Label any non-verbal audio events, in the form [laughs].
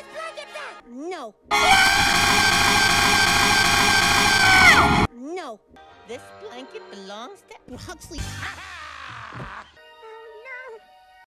this blanket back! No. No. This blanket belongs to Huxley. [laughs]